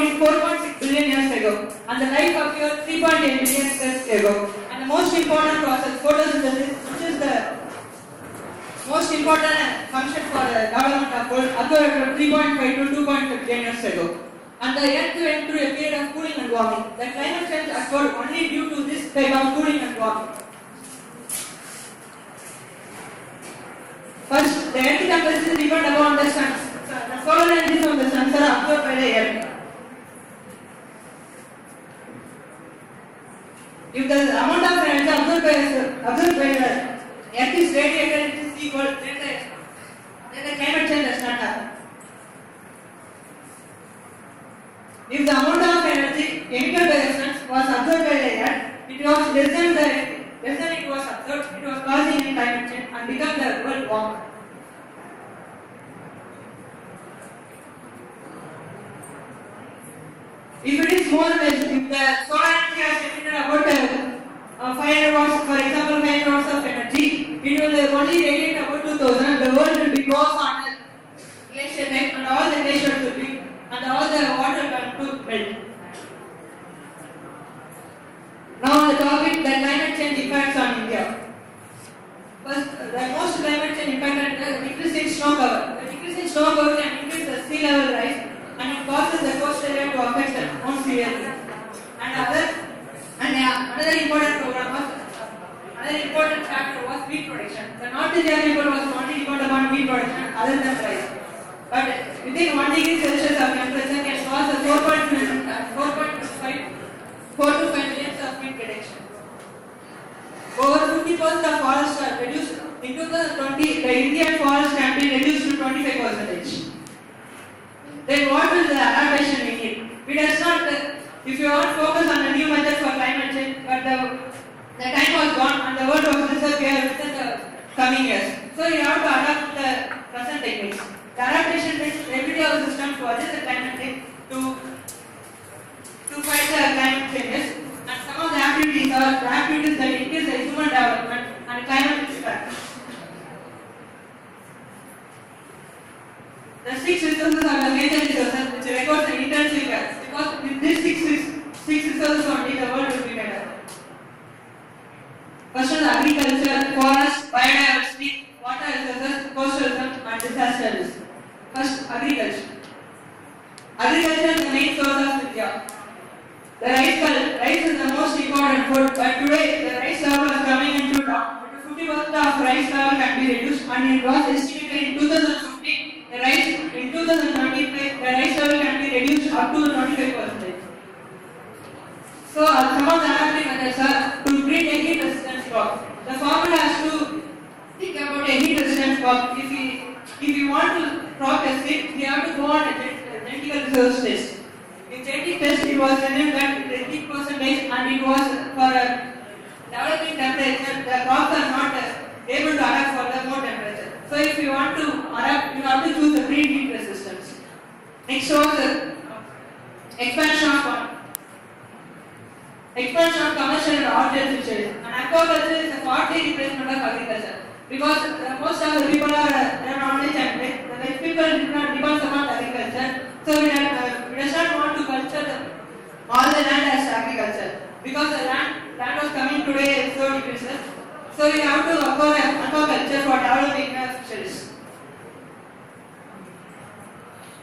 in 4.6 billion years ago and the life of your 3.8 billion years ago. And the most important process, photosynthesis, which is the most important function for the development of world, occurred 3.5 to 2.5 billion years ago. And the Earth went through a period of cooling and warming. The climate change occurred only due to this type of cooling and warming. First, the Earth temperature depend upon the sun. The solar energy from the sun are absorbed by the Earth. If the amount of energy absorbed by, absorbed by the Earth is radiated, it is equal, then the, then the climate change does not happen. If the amount of energy emitted by the sun was absorbed by the Earth, it was less than the less than it was causing a climate change and become the world warmer. If it is more than if the solar energy has emitted about uh, 500 watts, for example, 500 watts of energy, it will only radiate about 2000. The world will be close on the glacier neck and all the glaciers will be and all the water will to melt. Now the topic the climate change impacts on India. First, the most climate change decrease in snow cover. The decrease in snow cover can increase the sea level rise and it causes the coastal area to affect the more severely. And other and uh, another important program was another important factor was wheat production. The North Indian people was only depend upon wheat production other than rice. But within 1 degree Celsius of temperature can cause a 4.5 4.5 4 to 5 million of wheat production. Over 50% of forests are reduced. In 2020, the Indian forest can be reduced to 25 percentage. Then what will the adaptation need? We does not, uh, if you want focus on a new method for climate change, but the, the time was gone and the world was disappeared within the coming years. So you have to adapt the present techniques. The adaptation everyday our system adjust the climate change to fight the climate changes. And some of the activities are the activities that increase the human development and climate impact. The six resources are the major resources which requires an intensive care because with these six, six resources only the world will be better. First is agriculture, forest, biodiversity, water resources, coastal resources and disaster risk. First, agriculture. Main source of. The rice, rice is the most important food, but today the rice level is coming into down. 50% of rice level can be reduced and it was estimated in 2015 the rice in 2025 the rice level can be reduced up to 25%. So uh, some of the adaptive methods are to breed a heat resistant crop. The farmer has to think about a heat resistant crop. If he if you want to crop a seed, you have to go on a genetic resource test. In genetic test, it was revealed that the heat percentage and it was for a developing temperature, the crops are not able to adapt for the more temperature. So if you want to adapt, you have to choose the pre-heat resistance. Next was uh, expansion of expansion of commercial and fisheries. And aquaculture is a partly replacement of agriculture. Because uh, most of the people are uh, knowledge and the rich people did not depend upon agriculture. So we, have, uh, we does not want to culture the, all the land as agriculture. Because the land, land was coming today is so decreases. So we have to acquire aquaculture for developing the fisheries.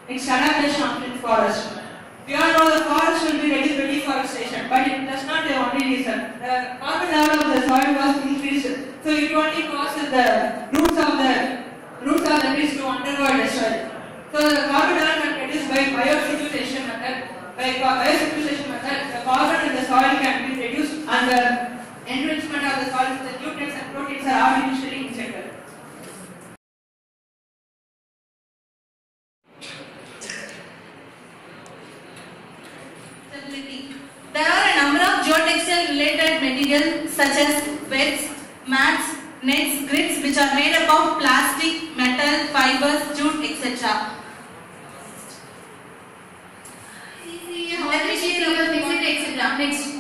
Next, adaptation of forest. We all know the forest will be ready by deforestation, but it does not the only reason. The carbon level of the soil was increased, so it only causes the roots of the roots of the trees to undergo destroy. So the carbon level reduced by biosubstitution method. By biosubstitution method, the carbon in the soil can be reduced, and the enrichment of the soil, the nutrients and proteins are artificially injected. Stability. There are a number of geotextile related materials such as beds, mats, nets, grids up of plastic, metal, fibers, jute, etc. electricity, rubber, fixed, etc. Next.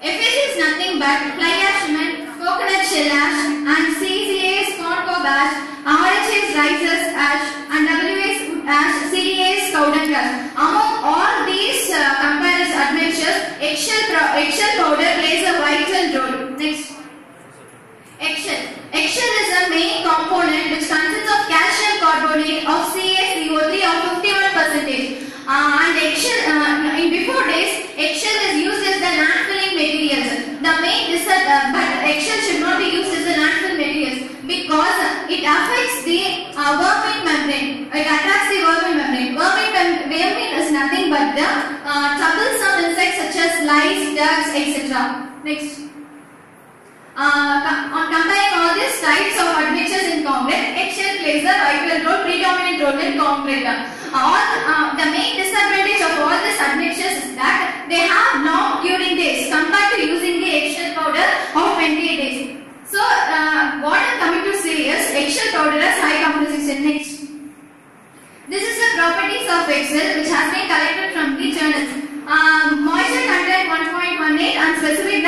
FAC is nothing but fly ash cement, coconut shell ash, and CCA is corn cob ash, RH is rice ash, and W is wood ash, CDA is cow dung ash. Among all these uh, comparison admixtures, eggshell, eggshell powder plays a vital role. Next. Eggshell. Main component which consists of calcium carbonate of CaCO3 of 51%. Uh, and eggshell, uh, in before days, eggshell is used as the landfilling materials. The main disadvantage, uh, but eggshell should not be used as the landfill materials because it affects the uh, vermin membrane. It attacks the vermin membrane. Vermin, mem- vermin is nothing but the uh, troublesome insects such as lice, ducks, etc. Next. Uh, com- on comparing all these types of admixtures in concrete, eggshell plays a vital role, predominant role in concrete. Uh, all, uh, the main disadvantage of all these admixtures is that they have long curing days compared to using the eggshell powder of 28 days. So, uh, what I'm coming to say is eggshell powder has high composition. Next. This is the properties of eggshell which has been collected from the journals. Um, moisture content 1.18 and specific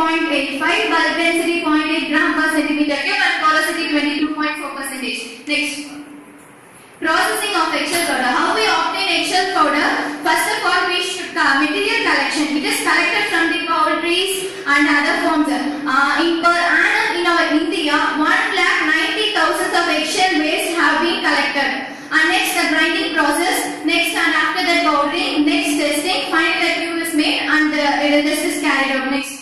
0.85, bulk density 0.8 gram per centimeter cube and porosity 22.4 percentage. Next. Processing of eggshell powder. How we obtain eggshell powder? First of all, we should uh, material collection. It is collected from the poultries and other forms. Uh, in per annum in our India, one lakh ninety thousands of eggshell waste have been collected. And next the grinding process. Next and after that powdering. Next testing. Final review is made and the uh, this is carried out. Next.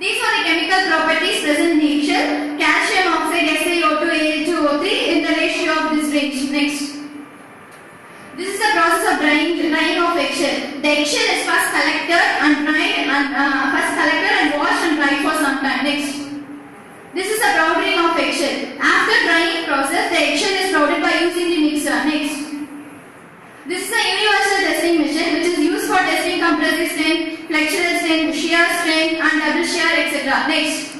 These are the chemical properties present the eggshell. Calcium oxide SiO2 Al2O3 in the ratio of this range. Next. This is the process of drying, drying of eggshell. The eggshell is first collected and dried and uh, first collected and washed and dried for some time. Next. This is the powdering of eggshell. After drying process, the eggshell is powdered by using the mixer. Next. This is a universal testing machine which is used for testing compressive strength, flexural strength, shear strength and double shear etc. Next.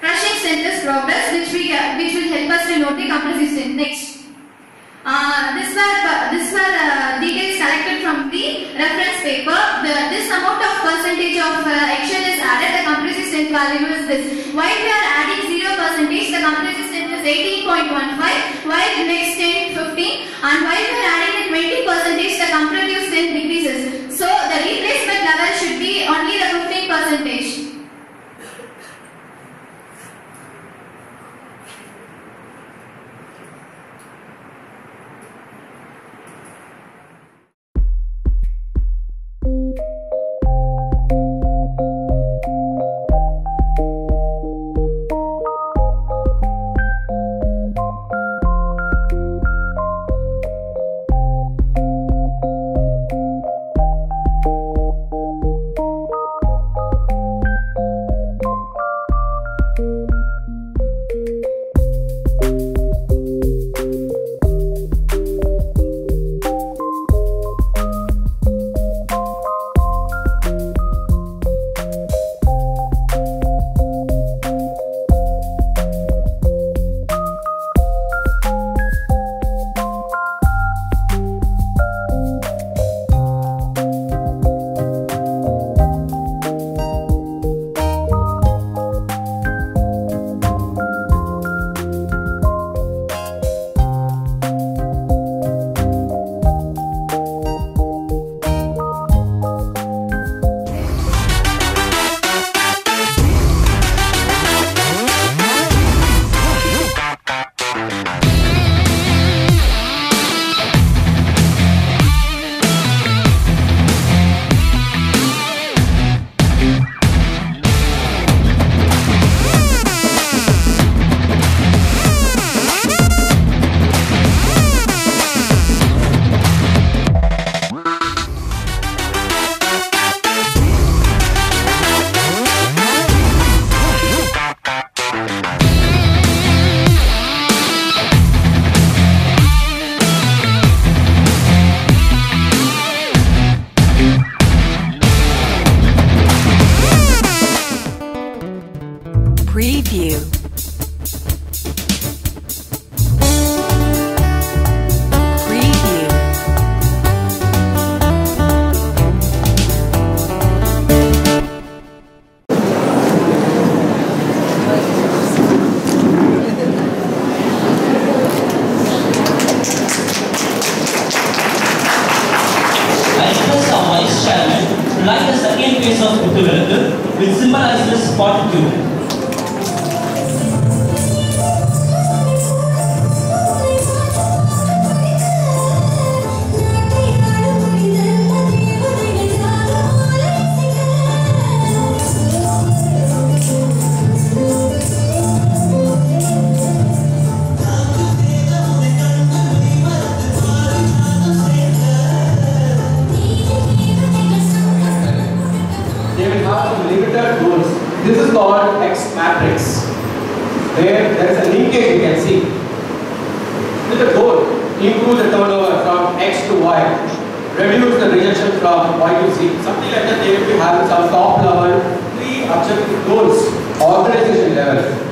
Crushing strength is progress which, we, which will help us to note the compressive strength. Next. Uh, this were this were uh, details collected from the reference paper. The, this amount of percentage of uh, eggshell is added. The compressive strength value is this. While we are adding zero percentage, the compressive strength is 18.15. While next 10, 15, and while we are adding the 20 percentage, the compressive strength decreases. So the replacement level should be only the the rejection from Y to Z. Something like that they will be having some top level, three objective goals, organization level.